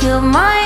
Kill my